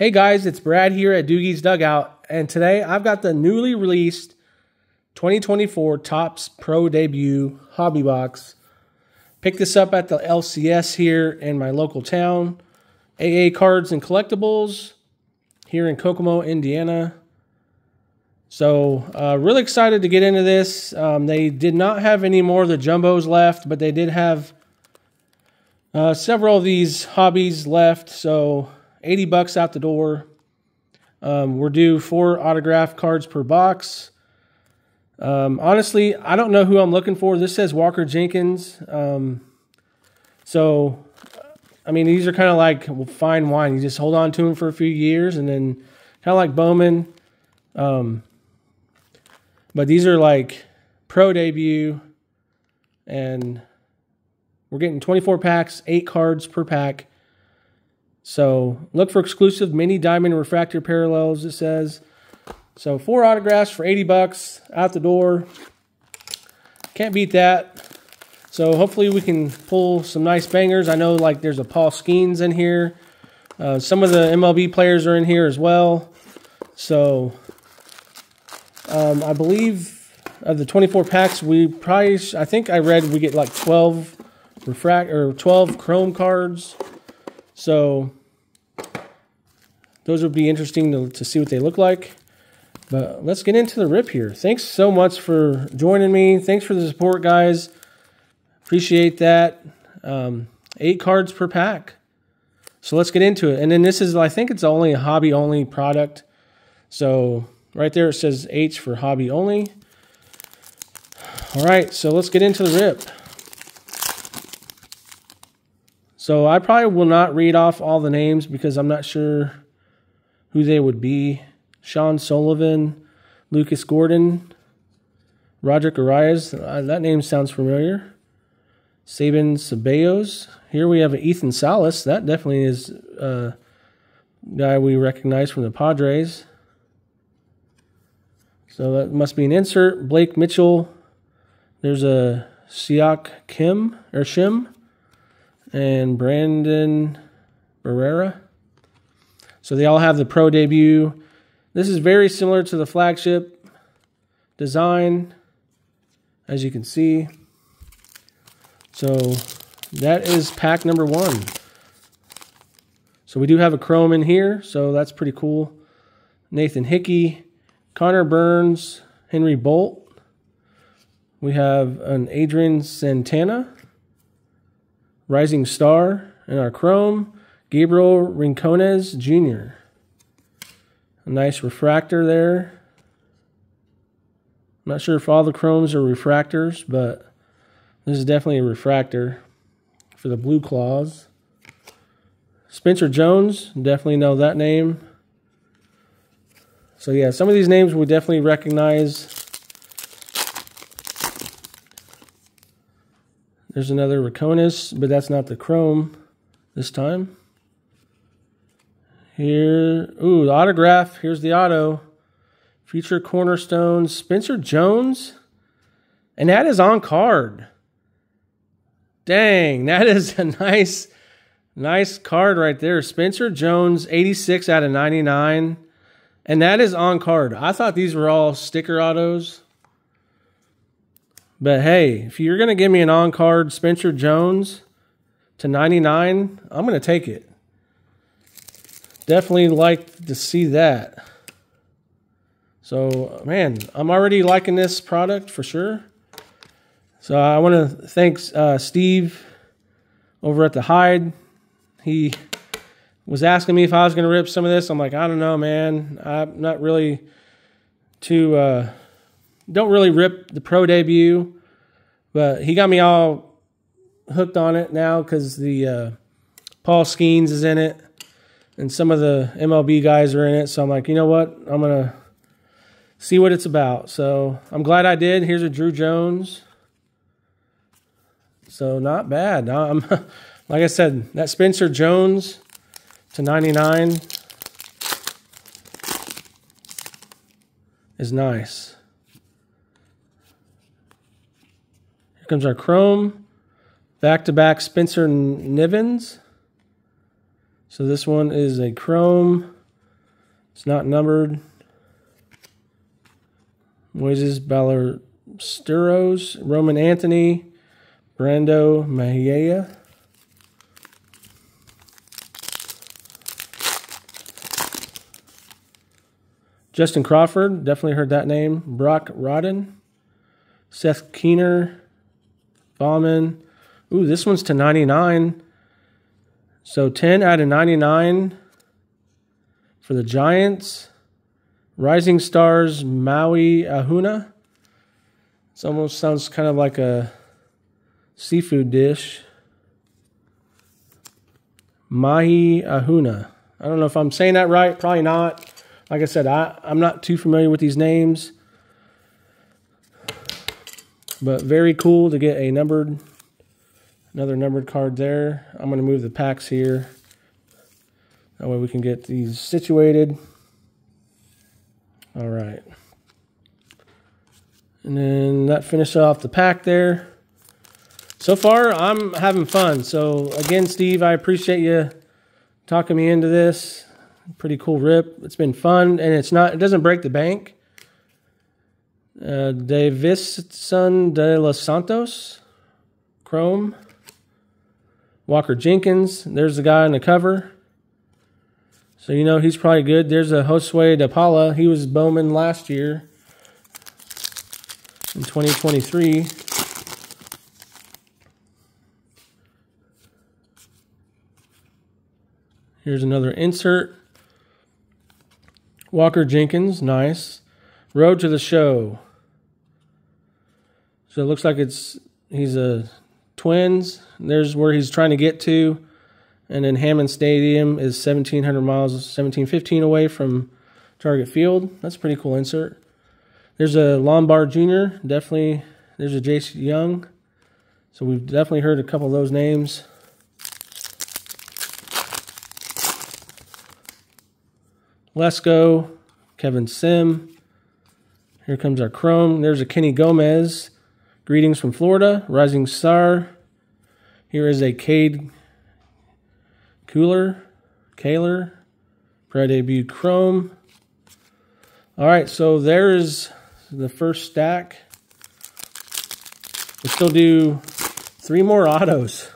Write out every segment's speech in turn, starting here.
Hey guys, it's Brad here at Doogie's Dugout, and today I've got the newly released 2024 Topps Pro Debut Hobby Box. Picked this up at the LCS here in my local town. AA Cards and Collectibles here in Kokomo, Indiana. So, uh, really excited to get into this. Um, they did not have any more of the jumbos left, but they did have uh, several of these hobbies left. So, 80 bucks out the door. Um, we're due four autograph cards per box. Um, honestly, I don't know who I'm looking for. This says Walker Jenkins. Um, so, I mean, these are kind of like fine wine. You just hold on to them for a few years and then kind of like Bowman. Um, but these are like pro debut and we're getting 24 packs, eight cards per pack. So look for exclusive mini diamond refractor parallels, it says. So four autographs for 80 bucks out the door. Can't beat that. So hopefully we can pull some nice bangers. I know like there's a Paul Skenes in here. Uh, some of the MLB players are in here as well. So um, I believe of the 24 packs, we probably, I think I read we get like 12 refract or 12 chrome cards. So those would be interesting to, to see what they look like. But let's get into the rip here. Thanks so much for joining me. Thanks for the support, guys. Appreciate that. Um, eight cards per pack. So let's get into it. And then this is, I think it's only a hobby only product. So right there it says H for hobby only. All right, so let's get into the rip. So I probably will not read off all the names because I'm not sure who they would be. Sean Sullivan, Lucas Gordon, Roger Arias. Uh, that name sounds familiar. Sabin Ceballos. Here we have Ethan Salas. That definitely is a guy we recognize from the Padres. So that must be an insert. Blake Mitchell. There's a Siak Kim or Shim and Brandon Barrera. So they all have the pro debut. This is very similar to the flagship design, as you can see. So that is pack number one. So we do have a chrome in here, so that's pretty cool. Nathan Hickey, Connor Burns, Henry Bolt. We have an Adrian Santana, Rising Star in our chrome. Gabriel Rincones Jr. A nice refractor there. I'm not sure if all the chromes are refractors, but this is definitely a refractor for the Blue Claws. Spencer Jones, definitely know that name. So yeah, some of these names we definitely recognize. There's another Raconis, but that's not the chrome this time. Here, ooh, the autograph. Here's the auto. Future cornerstone, Spencer Jones. And that is on card. Dang, that is a nice, nice card right there. Spencer Jones, 86 out of 99. And that is on card. I thought these were all sticker autos. But hey, if you're going to give me an on card Spencer Jones to 99, I'm going to take it definitely like to see that. So, man, I'm already liking this product for sure. So I want to thank uh, Steve over at the Hide. He was asking me if I was going to rip some of this. I'm like, I don't know, man. I'm not really too, uh, don't really rip the pro debut. But he got me all hooked on it now because the uh, Paul Skenes is in it and some of the MLB guys are in it. So I'm like, you know what? I'm to see what it's about. So I'm glad I did. Here's a Drew Jones. So not bad. I'm, like I said, that Spencer Jones to 99 is nice. Comes our Chrome. Back-to-back Spencer Nivens. So this one is a chrome It's not numbered. Moises Ballesteros, Roman Anthony, Brando Mayea. Justin Crawford, definitely heard that name. Brock Rodden, Seth Keener, Bauman. Ooh, this one's to 99. So 10 out of 99 for the Giants. Rising Stars, Maui Ahuna. It almost sounds kind of like a seafood dish. Mahi Ahuna. I don't know if I'm saying that right. Probably not. Like I said, I, I'm not too familiar with these names. But very cool to get a numbered, another numbered card there. I'm going to move the packs here. That way we can get these situated. All right. And then that finishes off the pack there. So far, I'm having fun. So again, Steve, I appreciate you talking me into this. Pretty cool rip. It's been fun, and it's not. It doesn't break the bank. Uh, Deyvison de los Santos, Chrome. Walker Jenkins. There's the guy on the cover. So you know he's probably good. There's a Josue de Paula. He was Bowman last year in 2023. Here's another insert. Walker Jenkins, nice. Road to the show. So it looks like it's he's a twins. There's where he's trying to get to. And then Hammond Stadium is 1,700 miles, 1715 away from Target Field. That's a pretty cool insert. There's a Lombard Jr. Definitely. There's a Jace Young. So we've definitely heard a couple of those names. Lesko, Kevin Sim. Here comes our Chrome. There's a Kenny Gomez. Greetings from Florida. Rising Star. Here is a Cade Kuehler. Kaler. Pro debut Chrome. All right, so there's the first stack. We still do three more autos.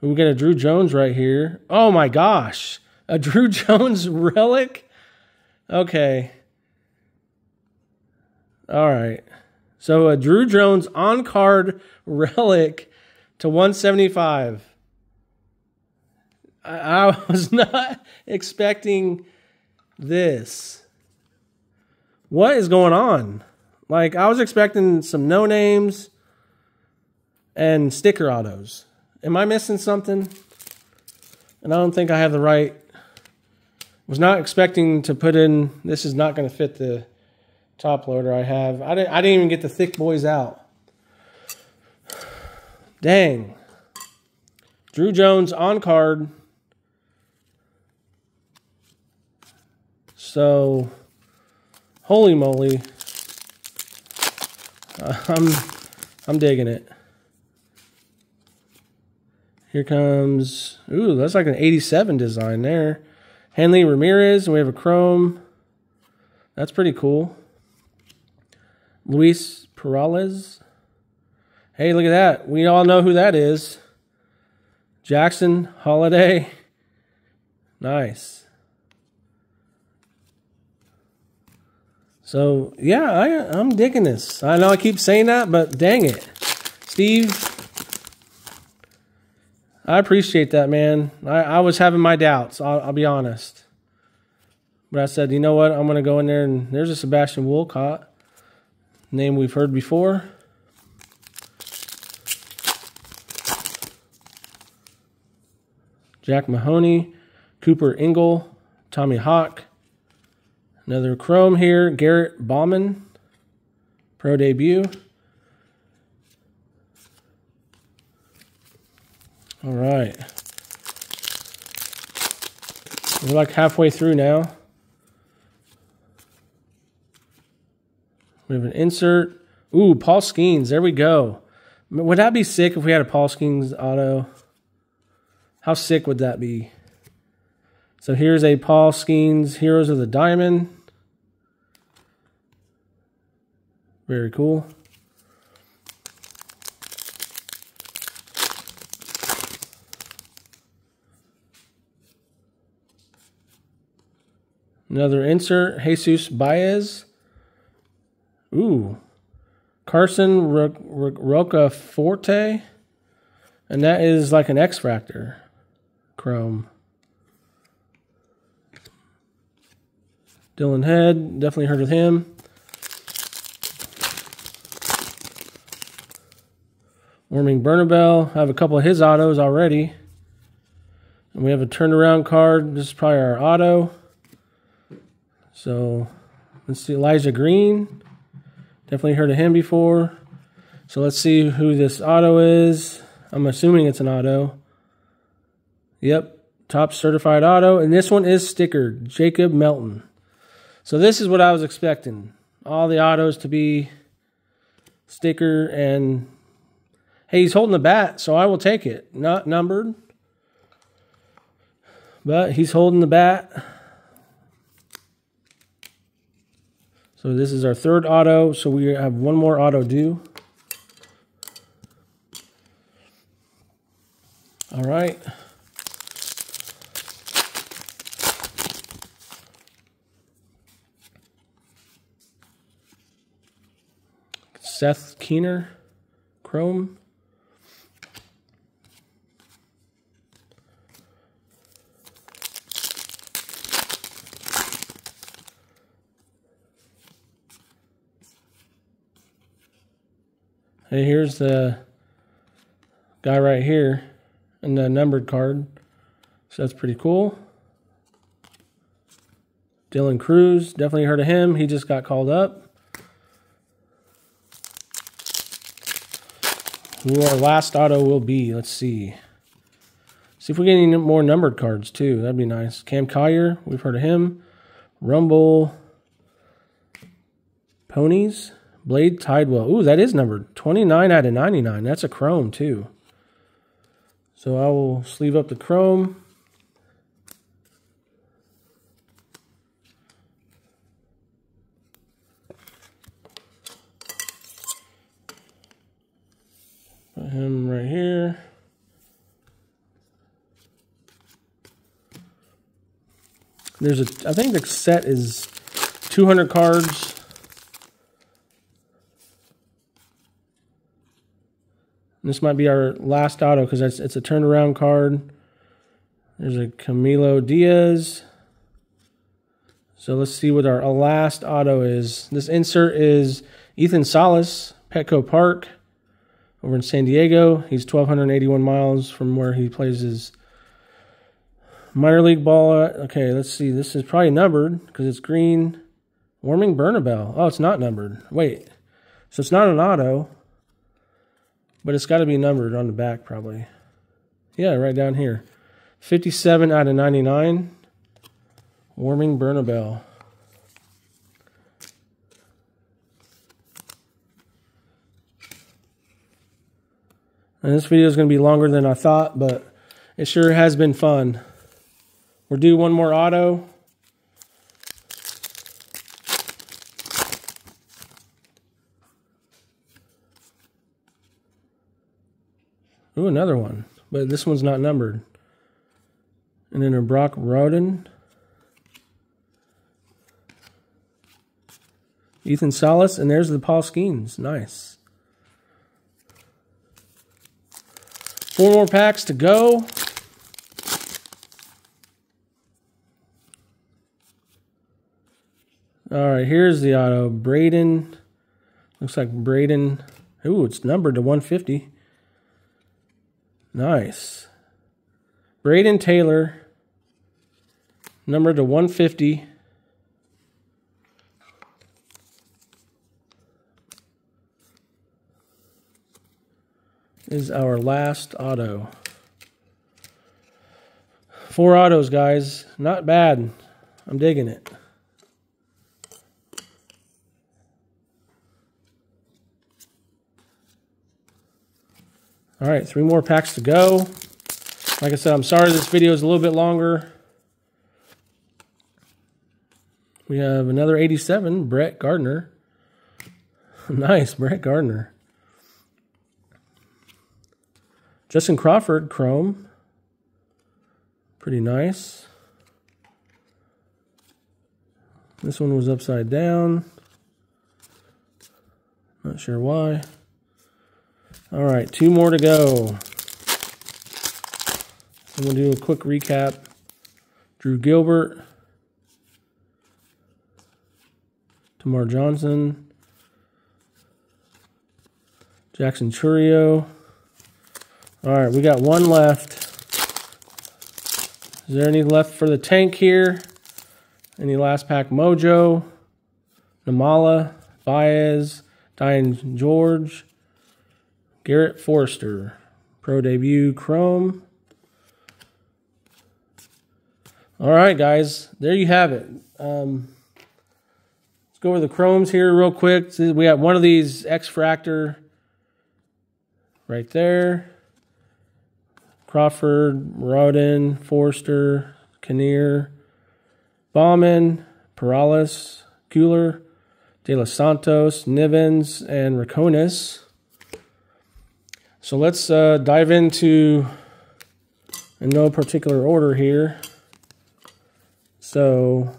We got a Drew Jones right here. Oh my gosh. A Drew Jones relic? Okay. All right. So a Drew Jones on card relic to 175. I, I was not expecting this. What is going on? Like, I was expecting some no names and sticker autos. Am I missing something? And I don't think I have the right was not expecting to put in, this is not going to fit the top loader I have. I didn't, I didn't even get the thick boys out. Dang. Drew Jones on card. So, holy moly. Uh, I'm, I'm digging it. Here comes, ooh, that's like an 87 design there. Hanley Ramirez, and we have a Chrome. That's pretty cool. Luis Perales. Hey, look at that. We all know who that is. Jackson Holliday. Nice. So, yeah, I, I'm digging this. I know I keep saying that, but dang it. Steve, I appreciate that, man. I, I was having my doubts, I'll, I'll, be honest. But I said, you know what? I'm going to go in there and there's a Sebastian Walcott, name we've heard before. Jack Mahoney, Cooper Engel, Tommy Hawk. Another Chrome here, Garrett Bauman, pro debut. All right. We're like halfway through now. We have an insert. Ooh, Paul Skenes. There we go. Would that be sick if we had a Paul Skenes auto? How sick would that be? So here's a Paul Skenes Heroes of the Diamond. Very cool. Another insert, Jesus Baez. Ooh. Carson Roccaforte. And that is like an X Factor chrome. Dillon Head, definitely heard of him. Warming Bernabel. I have a couple of his autos already. And we have a turnaround card. This is probably our auto. So let's see, Elijah Green. Definitely heard of him before. So let's see who this auto is. I'm assuming it's an auto. Yep, top certified auto. And this one is stickered, Jacob Melton. So this is what I was expecting. All the autos to be sticker and hey, he's holding the bat, so I will take it. Not numbered. But he's holding the bat. So this is our third auto. So we have one more auto due. All right. Seth Keener, Chrome. Hey, here's the guy right here and the numbered card. So that's pretty cool. Dylan Crews, definitely heard of him. He just got called up. Who our last auto will be. Let's see. See if we get any more numbered cards too. That'd be nice. Cam Collier, we've heard of him. Rumble. Ponies. Blade Tidwell. Ooh, that is numbered. 29 out of 99. That's a chrome, too. So I will sleeve up the chrome. Put him right here. There's a, I think the set is 200 cards. This might be our last auto because it's, it's a turnaround card. There's a Camilo Diaz. So let's see what our last auto is. This insert is Ethan Salas, Petco Park, over in San Diego. He's 1,281 miles from where he plays his minor league ball. Okay, let's see. This is probably numbered because it's green. Warming Bernabel. Oh, it's not numbered. Wait. So it's not an auto. But it's got to be numbered on the back, probably. Yeah, right down here. 57 out of 99. Warming Bernabel. And this video is going to be longer than I thought, but it sure has been fun. We're due one more auto. Ooh, another one. But this one's not numbered. And then a Brock Rodden. Ethan Salas. And there's the Paul Skenes. Nice. Four more packs to go. All right, here's the auto. Braden. Looks like Braden. Ooh, it's numbered to 150. Nice. Braden Taylor, number to 150. Is our last auto. Four autos, guys. Not bad. I'm digging it. All right, three more packs to go. Like I said, I'm sorry this video is a little bit longer. We have another 87, Brett Gardner. nice, Brett Gardner. Justin Crawford, Chrome. Pretty nice. This one was upside down. Not sure why. All right, two more to go. I'm going to do a quick recap. Drew Gilbert. Termarr Johnson. Jackson Chourio. All right, we got one left. Is there any left for the tank here? Any last pack mojo? Namala, Baez, Diane George, Garrett Forster, Pro Debut Chrome. All right, guys, there you have it. Um, let's go over the chromes here real quick. We got one of these X-Fractor right there. Crawford, Rodden, Forster, Keener, Baumann, Perales, Kuehler, De Los Santos, Nivens, and Raconis. So let's uh, dive into, in no particular order here. So,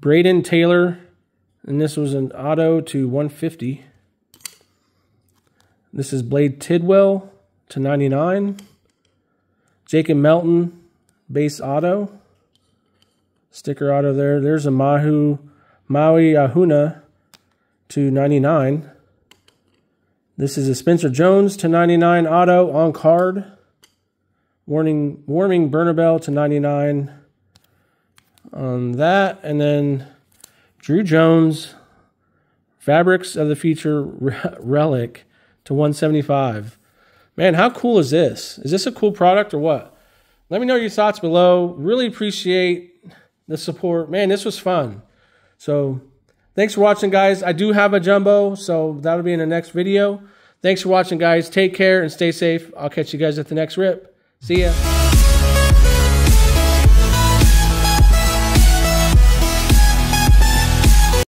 Braden Taylor, and this was an auto to 150. This is Blade Tidwell to 99. Jacob Melton, base auto. Sticker auto there. There's a Mahu, Maui Ahuna to 99. This is a Spencer Jones to 99 auto on card. Warning, warming Bernabel to 99 on that. And then Drew Jones, Fabrics of the Future Relic to 175. Man, how cool is this? Is this a cool product or what? Let me know your thoughts below. Really appreciate the support. Man, this was fun. So thanks for watching, guys. I do have a jumbo, so that'll be in the next video. Thanks for watching, guys. Take care and stay safe. I'll catch you guys at the next rip. See ya.